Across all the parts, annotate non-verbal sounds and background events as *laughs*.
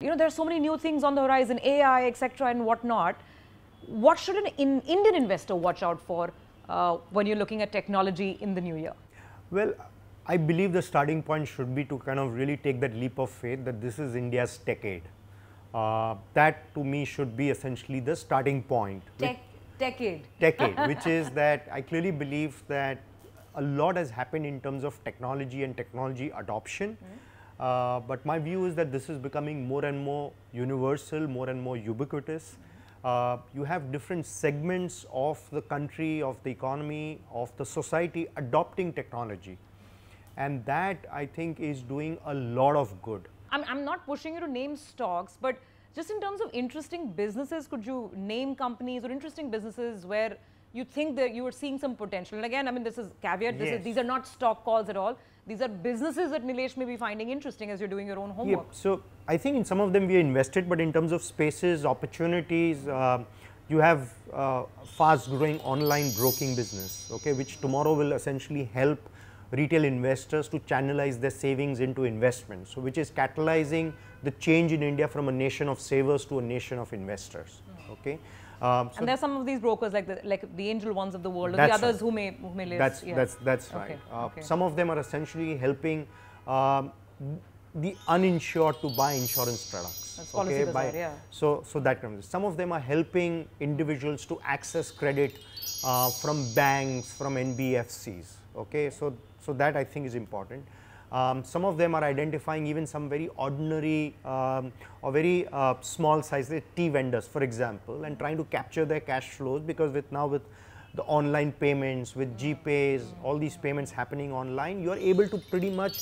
You know, there are so many new things on the horizon, AI, etc., and whatnot. What should an in Indian investor watch out for uh, when you're looking at technology in the new year? Well, I believe the starting point should be to kind of really take that leap of faith that this is India's decade. Uh, that to me should be essentially the starting point. Tech, decade. Decade, *laughs* which is that I clearly believe that a lot has happened in terms of technology and technology adoption. Mm -hmm uh, but my view is that this is becoming more and more universal, more and more ubiquitous. Uh, you have different segments of the country, of the economy, of the society adopting technology. And that I think is doing a lot of good. I'm, I'm not pushing you to name stocks, but just in terms of interesting businesses, could you name companies or interesting businesses where you think that you are seeing some potential? And again, I mean, this is caveat, this yes. is, these are not stock calls at all these are businesses that Nilesh may be finding interesting as you're doing your own homework. Yeah, so I think in some of them we are invested, but in terms of spaces, opportunities, uh, you have uh, fast growing online broking business, okay, which tomorrow will essentially help retail investors to channelize their savings into investments. So, which is catalyzing the change in India from a nation of savers to a nation of investors, okay. Um, so and there are some of these brokers like the like the angel ones of the world, or the others right. who may who may live. That's yeah. that's that's right. Okay. Uh, okay. Some of them are essentially helping um, the uninsured to buy insurance products. That's okay, by, yeah. So so that comes. Some of them are helping individuals to access credit uh, from banks, from NBFCs. Okay, so so that I think is important. Um, some of them are identifying even some very ordinary um, or very uh, small size tea vendors for example and trying to capture their cash flows because with now with the online payments with GPays all these payments happening online you are able to pretty much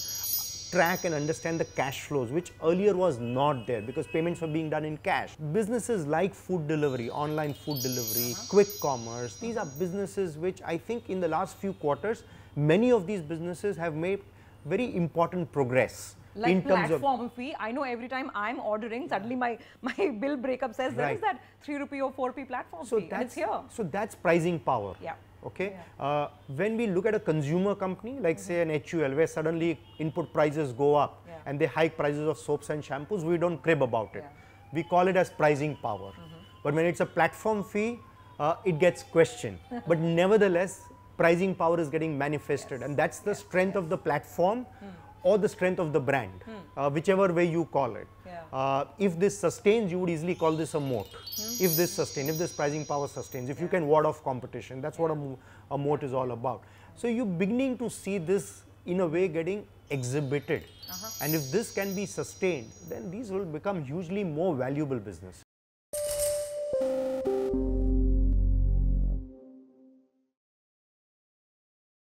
track and understand the cash flows which earlier was not there because payments were being done in cash. Businesses like food delivery, online food delivery, uh -huh. quick commerce, these are businesses which I think in the last few quarters many of these businesses have made very important progress. In terms of. Like platform fee, I know every time I'm ordering, suddenly my, *laughs* my bill breakup says there right. is that 3 rupee or 4 rupee platform so fee, that's, it's here. So that's pricing power. Yeah. Okay. Yeah. Uh, when we look at a consumer company like mm -hmm. say an HUL where suddenly input prices go up yeah. and they hike prices of soaps and shampoos, we don't crib about it. Yeah. We call it as pricing power. Mm -hmm. But when it's a platform fee, uh, it gets questioned. *laughs* but nevertheless, pricing power is getting manifested yes. and that's the yes. strength of the platform hmm. or the strength of the brand, hmm. uh, whichever way you call it. Yeah. Uh, if this sustains, you would easily call this a moat. Hmm. If this sustains, if this pricing power sustains, if yeah. you can ward off competition, that's yeah. what a, a moat is all about. So you're beginning to see this in a way getting exhibited. Uh -huh. And if this can be sustained, then these will become hugely more valuable business.